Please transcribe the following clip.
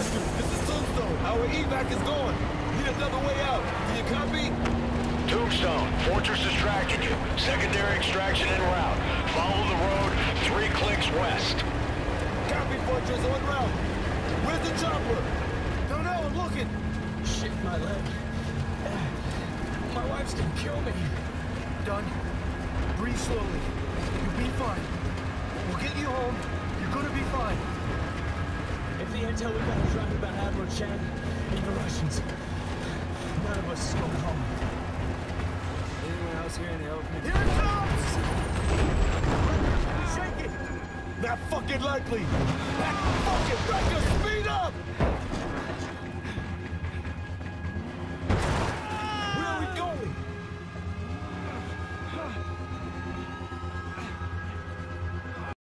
Question, this is Tombstone. Our evac is gone. Need another way out. Do you copy? Tombstone, Fortress is tracking you. Secondary extraction en route. Follow the road three clicks west. Copy, Fortress, en route. Where's the chopper? Don't know, I'm looking. Shit, my leg. My wife's gonna kill me. Done. Breathe slowly. You'll be fine. Intel we got is right about Admiral Chang and the Russians, none of us is going home. Anyone else here to help me? Here it comes! Shake it! Not fucking likely! Back fucking speed!